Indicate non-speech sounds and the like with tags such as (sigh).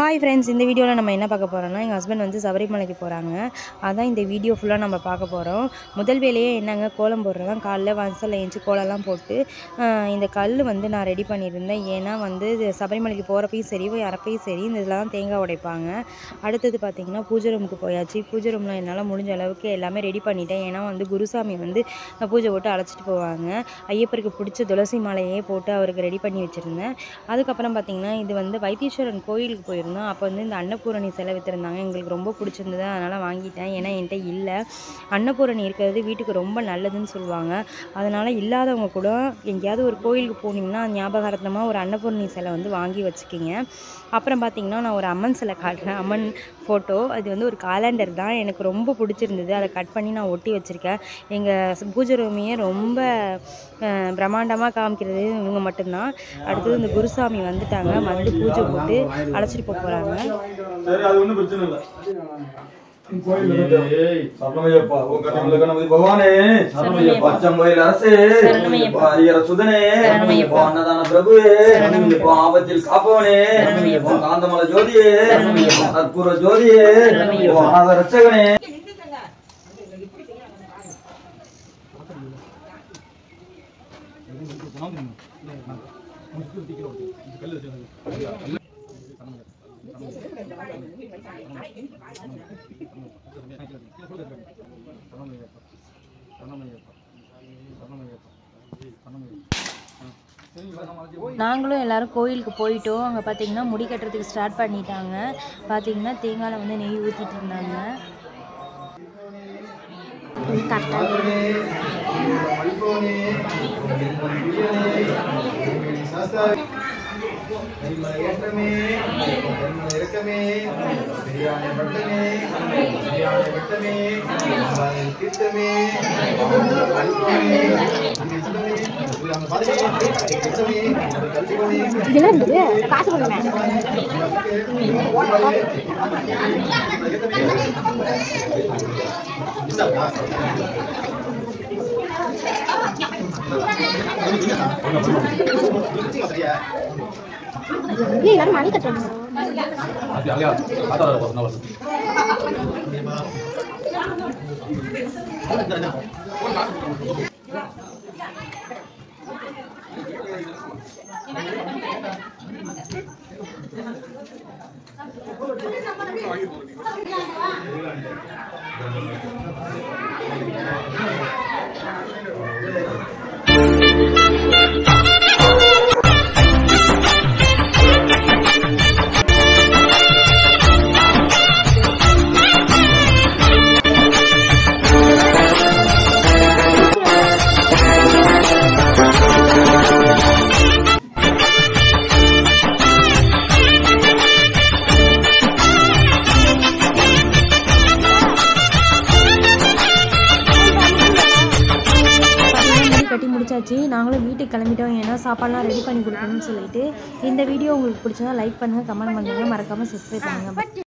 Hi friends இந்த வீடியோவில் நம்ம என்ன பார்க்க போகிறோம்னா எங்கள் ஹஸ்பண்ட் வந்து சபரிமலைக்கு போகிறாங்க அதான் இந்த வீடியோ ஃபுல்லாக நம்ம பார்க்க போகிறோம் முதல் வேலையே என்னங்க? கோலம் போடுறதான் காலைல வாசலில் ஏஞ்சி கோலம்லாம் போட்டு இந்த கல் வந்து நான் ரெடி பண்ணியிருந்தேன். ஏன்னா வந்து சபரிமலைக்கு போகிறப்பையும் சரி இறப்பையும் சரி இந்த இதில் தான் தேங்காய் உடைப்பாங்க. அடுத்தது பார்த்திங்கன்னா பூஜை ரூமுக்கு போயாச்சு. பூஜை ரூமில் என்னால் முடிஞ்ச அளவுக்கு எல்லாமே ரெடி பண்ணிட்டேன். ஏன்னா வந்து குருசாமி வந்து பூஜை போட்டு அழைச்சிட்டு போவாங்க. ஐயப்பருக்கு பிடிச்ச துளசி மாலையே போட்டு அவருக்கு ரெடி பண்ணி வச்சுருந்தேன். அதுக்கப்புறம் பார்த்திங்கன்னா இது வந்து வைத்தீஸ்வரன் கோயிலுக்கு போயிருந்தேன் போயிருந்தோம் அப்போ வந்து இந்த அன்னபூரணி சிலை விற்றுருந்தாங்க எங்களுக்கு ரொம்ப பிடிச்சிருந்தது. அதனால் வாங்கிட்டேன். ஏன்னா என்கிட்ட இல்லை. அன்னபூரணி இருக்கிறது வீட்டுக்கு ரொம்ப நல்லதுன்னு சொல்லுவாங்க. அதனால் இல்லாதவங்க கூட எங்கேயாவது ஒரு கோயிலுக்கு போனீங்கன்னா ஞாபகார்த்தமாக ஒரு அன்னபூரணி சிலை வந்து வாங்கி வச்சுக்கிங்க. அப்புறம் பார்த்திங்கன்னா நான் ஒரு அம்மன் சிலை காட்டுறேன். அம்மன் ஃபோட்டோ அது வந்து ஒரு காலண்டர் தான். எனக்கு ரொம்ப பிடிச்சிருந்தது. அதை கட் பண்ணி நான் ஒட்டி வச்சுருக்கேன். எங்கள் பூஜை ரூமையே ரொம்ப பிரம்மாண்டமாக காமிக்கிறது இவங்க மட்டும்தான். அடுத்தது இந்த குருசாமி வந்துட்டாங்க. வந்து பூஜை போட்டு அழைச்சிட்டு போ போகிறாங்க சரி அது ஒண்ணும் பிரச்சனை இல்ல. ஆபத்தில் காப்பவனே. காந்தமல ஜோதியே. கற்பூர ஜோதியே. அநாத ரட்சகனே. நாங்களும் எல்லாரும் கோயிலுக்கு போயிட்டோம். அங்கே பார்த்தீங்கன்னா முடி கட்டுறதுக்கு ஸ்டார்ட் பண்ணிட்டாங்க. பார்த்தீங்கன்னா தேங்காயில் வந்து நெய் ஊற்றிட்டு இருந்தாங்க. भक्तमे प्रियाय भक्तमे प्रियाय भक्तमे भवाय तीर्थमे भवाय तीर्थमे காசு பண்ணுங்க (laughs) 你来嘛？你个真。啊对啊对啊，他到了，我。முடிச்சாச்சு. நாங்களும் வீட்டுக்கு கிளம்பிட்டோம். ஏன்னா சாப்பாடுலாம் ரெடி பண்ணி கொடுக்கணும்னு சொல்லிட்டு இந்த வீடியோ உங்களுக்கு பிடிச்சதா லைக் பண்ணுங்கள் கமெண்ட் பண்ணுங்கள் மறக்காமல் சப்ஸ்கிரைப் பண்ணுங்கள்